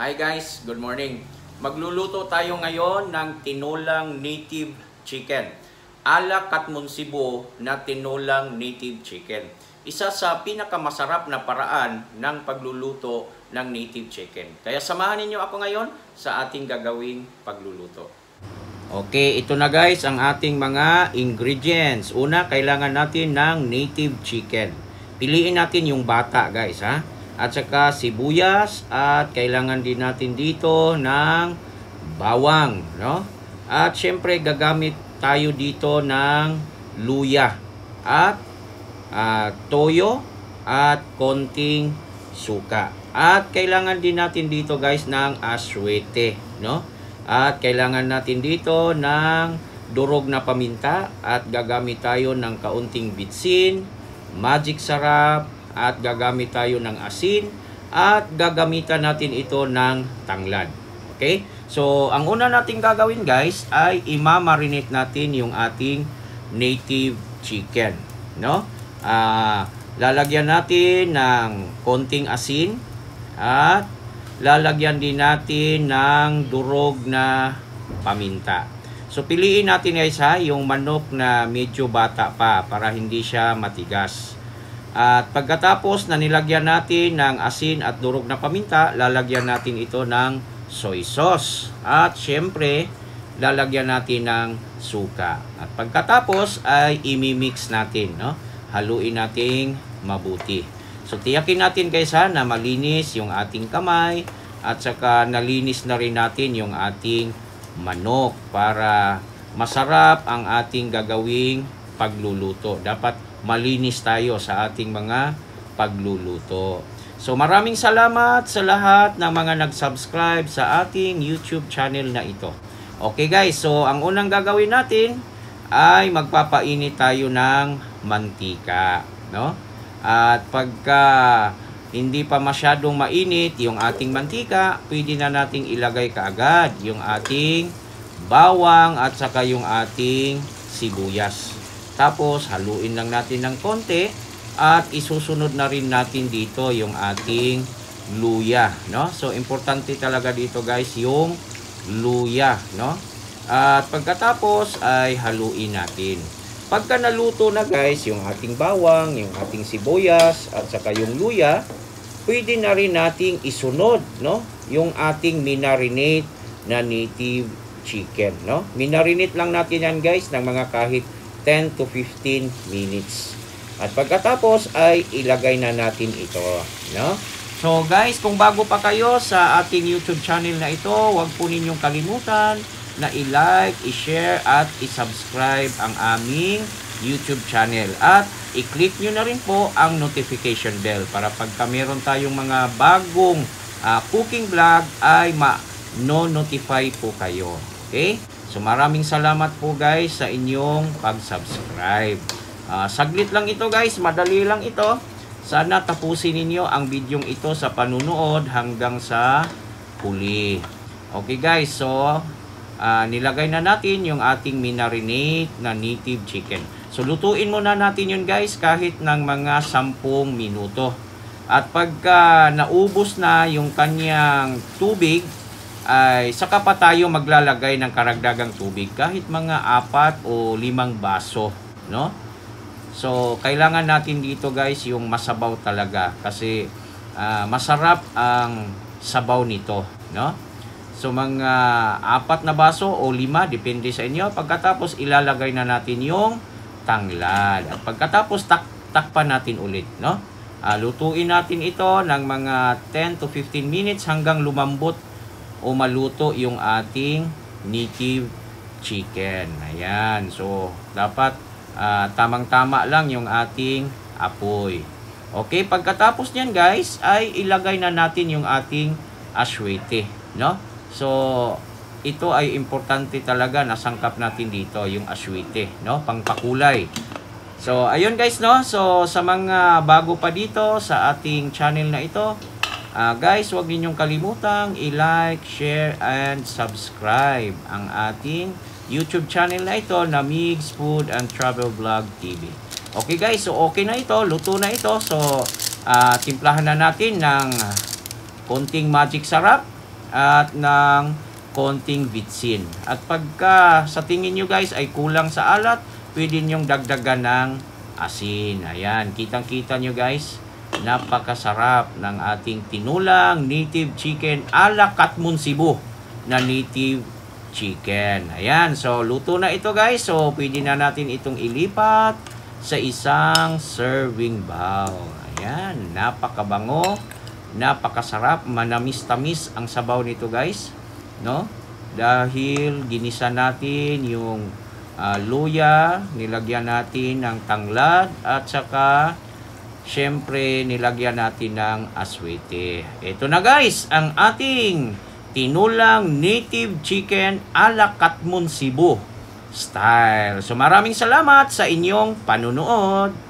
Hi guys, good morning. Magluluto tayo ngayon ng tinulang native chicken. Ala Katmon Cebu na tinulang native chicken. Isa sa pinakamasarap na paraan ng pagluluto ng native chicken. Kaya samahan ninyo ako ngayon sa ating gagawing pagluluto. Okay, ito na guys ang ating mga ingredients. Una, kailangan natin ng native chicken. Piliin natin yung bata guys ha. At saka sibuyas at kailangan din natin dito ng bawang, no? At syempre gagamit tayo dito ng luya at uh, toyo at konting suka. At kailangan din natin dito guys ng aswete, no? At kailangan natin dito ng durog na paminta at gagamit tayo ng kaunting bitsin, magic sarap, at gagamit tayo ng asin at gagamitan natin ito ng tanglad. Okay? So, ang una nating gagawin guys ay imamarinate natin yung ating native chicken. No? Uh, lalagyan natin ng konting asin at lalagyan din natin ng durog na paminta. So, piliin natin guys ha, yung manok na medyo bata pa para hindi siya matigas. At pagkatapos na nilagyan natin ng asin at durog na paminta, lalagyan natin ito ng soy sauce. At syempre, lalagyan natin ng suka. At pagkatapos ay imimix natin, no? Haluin nating mabuti. So tiyakin natin guys ha na malinis yung ating kamay at saka nalinis na rin natin yung ating manok para masarap ang ating gagawing pagluluto. Dapat malinis tayo sa ating mga pagluluto. So maraming salamat sa lahat ng mga nag-subscribe sa ating YouTube channel na ito. Okay guys, so ang unang gagawin natin ay magpapainit tayo ng mantika, no? At pagka hindi pa masyadong mainit yung ating mantika, pwede na nating ilagay kaagad yung ating bawang at saka yung ating sibuyas. Tapos, haluin lang natin ng konti at isusunod na rin natin dito yung ating luya, no? So, importante talaga dito guys yung luya, no? At pagkatapos ay haluin natin. Pagka naluto na guys, yung ating bawang, yung ating sibuyas, at saka yung luya, pwede na rin nating isunod, no? Yung ating minarinate na native chicken, no? Minarinate lang natin yan guys ng mga kahit 10 to 15 minutes. At pagkatapos ay ilagay na natin ito, no? So guys, kung bago pa kayo sa ating YouTube channel na ito, huwag po ninyong kalimutan na i-like, i-share at i-subscribe ang aming YouTube channel. At i-click nyo na rin po ang notification bell para pagka meron tayong mga bagong uh, cooking vlog ay ma-notify po kayo. Okay? So maraming salamat po guys sa inyong pag-subscribe. Uh, saglit lang ito guys, madali lang ito. Sana tapusin ninyo ang bidyong ito sa panunood hanggang sa huli. Okay guys, so uh, nilagay na natin yung ating minarinate na native chicken. So lutuin muna natin yun guys kahit ng mga 10 minuto. At pagka naubos na yung kanyang tubig, ay saka pa tayo maglalagay ng karagdagang tubig kahit mga apat o limang baso no? So kailangan natin dito guys yung masabaw talaga kasi uh, masarap ang sabaw nito no? So mga apat na baso o lima depende sa inyo. Pagkatapos ilalagay na natin yung tanglad. At pagkatapos tak takpan natin ulit no? Uh, lutuin natin ito ng mga 10 to 15 minutes hanggang lumambot o maluto yung ating native chicken. Ayan. So, dapat uh, tamang-tama lang yung ating apoy. Okay, pagkatapos niyan guys, ay ilagay na natin yung ating aswete. No? So, ito ay importante talaga na sangkap natin dito yung aswete. No? Pangpakulay. So, ayun guys, no? So, sa mga bago pa dito sa ating channel na ito, Uh, guys, huwag ninyong kalimutang i-like, share, and subscribe ang ating YouTube channel na ito na Migs Food and Travel Vlog TV. Okay guys, so okay na ito, luto na ito. So, uh, timplahan na natin ng konting magic sarap at ng konting vitsin. At pagka sa tingin nyo guys ay kulang sa alat, pwede nyong dagdagan ng asin. Ayan, kitang-kita nyo guys, napakasarap ng ating tinulang native chicken ala Katmon Cebu na native chicken. Ayan, so luto na ito guys. So pwede na natin itong ilipat sa isang serving bowl. Ayan, napakabango, napakasarap, manamis-tamis ang sabaw nito guys. No? Dahil ginisa natin yung uh, luya, nilagyan natin ng tanglad at saka syempre nilagyan natin ng aswete. Ito na guys, ang ating tinulang native chicken ala Katmon Cebu style. So maraming salamat sa inyong panunood.